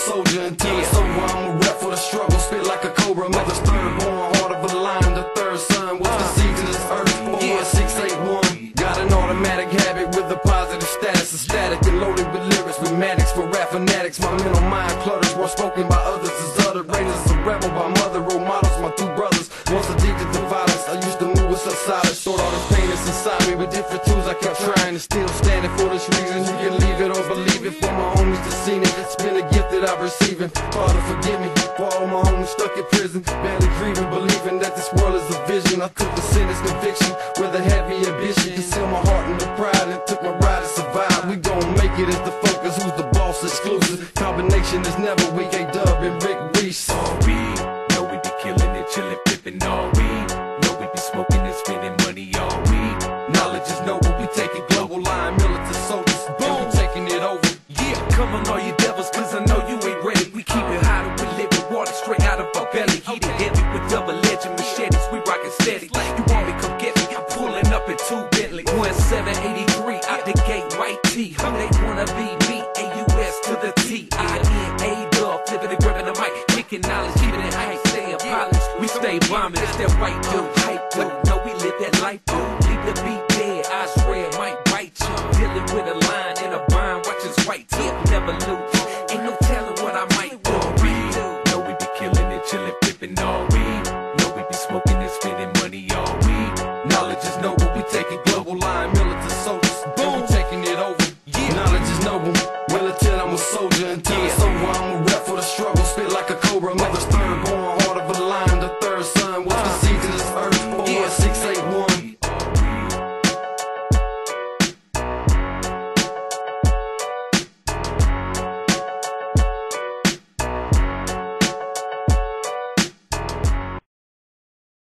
soldier until yeah. it's over. I'm a rep for the struggle, spit like a cobra. Mother's third born, heart of a lion, the third son. What's the season It's earth? 41681. Got an automatic habit with a positive status. A Static and loaded with lyrics, with matics for rap fanatics. My mental mind clutters, more spoken by others is uttered. Raised as a rebel by mother, role model move with subsidence. Stored all the pain that's inside me with different tools. I kept trying to still standing for this reason. You can leave it or believe it for my homies to see it. It's been a gift that I'm receiving. Father, forgive me for all my homies stuck in prison. Barely grieving, believing that this world is a vision. I took the sentence conviction with a heavy ambition. Concealed my heart and the pride and took my ride to survive. We gon' make it as the focus. Who's the boss exclusive? Combination is never weak. A dub and Rick Reese. All weed, know we be killing it, chillin', flipping all spending money all week. Knowledge is noble. We taking global line militant soldiers. Boom, taking it over. Yeah, come on all you devils, cause I know you ain't ready. We keep it hot and we live with water straight out of our belly. Heated heavy with double edged machetes, we rockin' steady. You want me, come get me, I'm pulling up in two Bentley. 1783, out the gate, white tee. Who they wanna be? stay bombing. It's that white dude type, dude? no, we live that life, dude. Leave the beat dead, I swear it might bite you. Dealing with a line and a bomb, watching white tip, never lose. Ain't no telling what I might do. We know we be killing it, chilling, flipping all we. Know we be smoking and spending money all we. Knowledge is noble, we taking global line, military soldiers. Boom, taking it over. Yeah. Knowledge is noble, well until I'm a soldier, until yeah. it's over, I'm